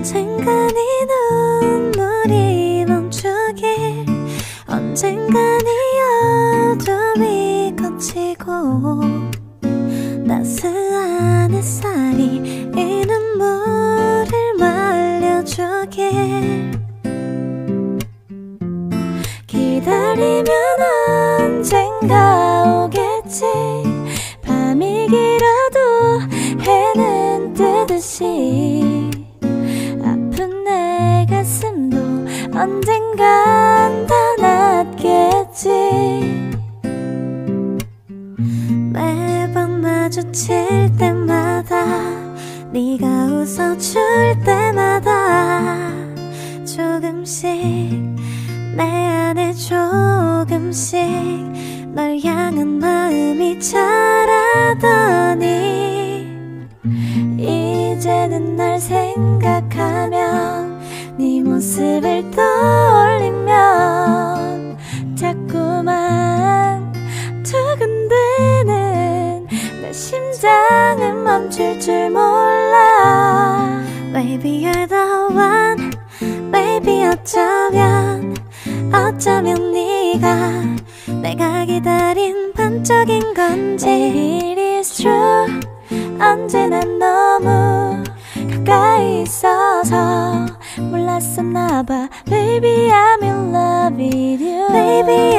언젠가 네 눈물이 멈추길 언젠가 네 어둠이 거치고 따스한 햇살이 이 눈물을 말려주길 기다리면 언젠간 다 낫겠지. 매번 마주칠 때마다 네가 웃어줄 때마다 조금씩 내 안에 조금씩 널 향한 마음이 자라더니 이제는 날 생각하면 네 모습을 떠올리면 자꾸만 두근대는 내 심장은 멈출 줄 몰라. Baby you're the one. Baby 어쩌면 어쩌면 네가 내가 기다린 반쪽인 건지. It is true. 언제나 너무 가까이 있어서 몰랐었나봐 Baby I'm in love with you Baby